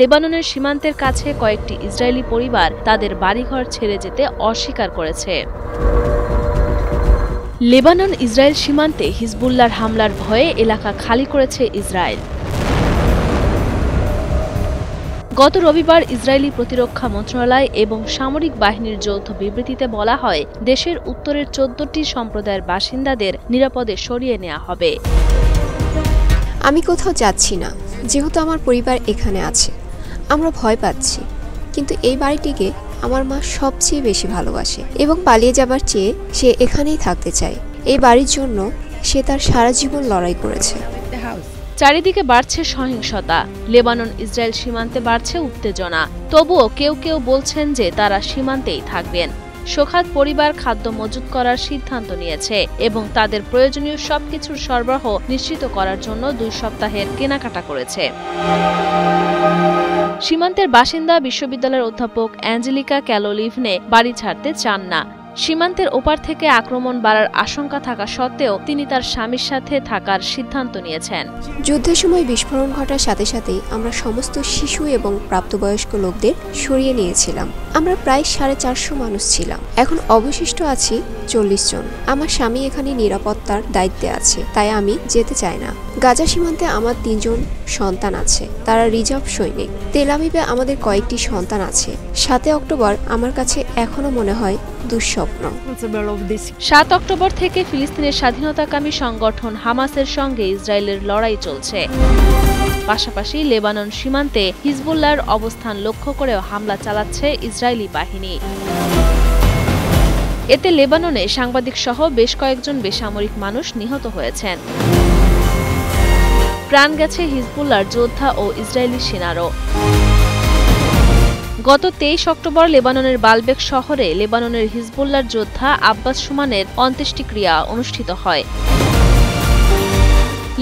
লেবাননের সীমান্তের কাছে কয়েকটি ইসরায়েলি পরিবার তাদের বাড়িঘর ছেড়ে যেতে অস্বীকার করেছে। লেবানন ইসরায়েল সীমান্তে হিজবুল্লার হামলার ভয়ে এলাকা খালি করেছে ইসরায়েল। গত রবিবার ইসরায়েলি প্রতিরক্ষা মন্ত্রণালয় এবং সামরিক বাহিনীর যৌথ বিবৃতিতে বলা হয়, দেশের উত্তরের চোদ্দটি সম্প্রদায়ের বাসিন্দাদের নিরাপদে সরিয়ে নেওয়া হবে। আমি কোথাও যাচ্ছি না, যেহেতু আমার পরিবার এখানে আছে। আমরা ভয় পাচ্ছি। কিন্তু এই বাড়িটিকে আমার মা সবচেয়ে বেশি ভালোবাসে এবং পালিয়ে যাবার চেয়ে সে এখানেই থাকতে চায়। এই বাড়ির জন্য সে তার সারা জীবন লড়াই করেছে। চারিদিকে বাড়ছে সহিংসতা। লেবানন, ইসরায়েল সীমান্তে বাড়ছে উত্তেজনা। তবুও কেউ কেউ বলছেন যে তারা সীমান্তেই থাকবেন। সোখাত পরিবার খাদ্য মজুত করার সিদ্ধান্ত নিয়েছে এবং তাদের প্রয়োজনীয় সবকিছুর সরবরাহ নিশ্চিত করার জন্য দুই সপ্তাহের কেনাকাটা করেছে। সীমান্তের বাসিন্দা বিশ্ববিদ্যালয়ের অধ্যাপক অ্যাঞ্জেলিকা ক্যালোলিভনে বাড়ি ছাড়তে চান না। সীমান্তের ওপার থেকে আক্রমণ বাড়ার আশঙ্কা থাকা সত্ত্বেও তিনি তার স্বামীর সাথে থাকার সিদ্ধান্ত নিয়েছেন। যুদ্ধের সময় বিস্ফোরণ ঘটার সাথে সাথেই আমরা সমস্ত শিশু এবং প্রাপ্তবয়স্ক লোকদের সরিয়ে নিয়েছিলাম। আমরা প্রায় সাড়ে চারশো মানুষ ছিলাম। এখন অবশিষ্ট আছি চল্লিশ জন। আমার স্বামী এখানে নিরাপত্তার দায়িত্বে আছে, তাই আমি যেতে চাই না। গাজা সীমান্তে আমার তিনজন সন্তান আছে, তারা রিজার্ভ সৈনিক। তেলামিবে আমাদের কয়েকটি সন্তান আছে। সাতে অক্টোবর আমার কাছে এখনও মনে হয় দুঃস্বপ্ন সাত অক্টোবর থেকে ফিলিস্তিনের স্বাধীনতাকামী সংগঠন হামাসের সঙ্গে ইসরায়েলের লড়াই চলছে। পাশাপাশি লেবানন সীমান্তে হিজবুল্লাহর অবস্থান লক্ষ্য করেও হামলা চালাচ্ছে ইসরায়েলি বাহিনী। এতে লেবাননে সাংবাদিক সহ বেশ কয়েকজন বেসামরিক মানুষ নিহত হয়েছেন। প্রাণ গেছে হিজবুল্লাহর যোদ্ধা ও ইসরায়েলি সেনারও। গত তেইশ অক্টোবর লেবাননের বালবেক শহরে লেবাননের হিজবুল্লার যোদ্ধা আব্বাস সুমানের অন্ত্যেষ্টিক্রিয়া অনুষ্ঠিত হয়।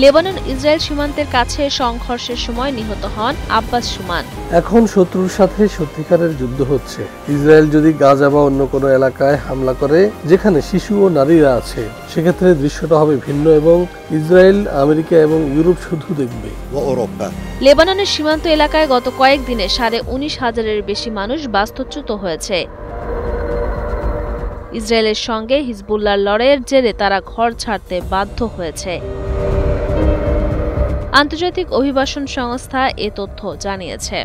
লেবানন ইসরায়েল সীমান্তের কাছে সংঘর্ষের সময় নিহত হন আব্বাস সুমান। এখন শত্রুর সাথে সত্যিকারের যুদ্ধ হচ্ছে। ইসরায়েল যদি গাজা বা অন্য কোনো এলাকায় হামলা করে যেখানে শিশু ও নারীরা আছে সেক্ষেত্রে দৃশ্যটা হবে ভিন্ন এবং ইসরায়েল আমেরিকা এবং ইউরোপ শুধু দেখবে। লেবাননের সীমান্ত এলাকায় গত কয়েকদিনে সাড়ে উনিশ হাজারের বেশি মানুষ বাস্তুচ্যুত হয়েছে। ইসরায়েলের সঙ্গে হিজবুল্লার লড়াইয়ের জেরে তারা ঘর ছাড়তে বাধ্য হয়েছে। আন্তর্জাতিক অভিবাসন সংস্থা এ তথ্য জানিয়েছে।